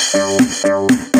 Thank you.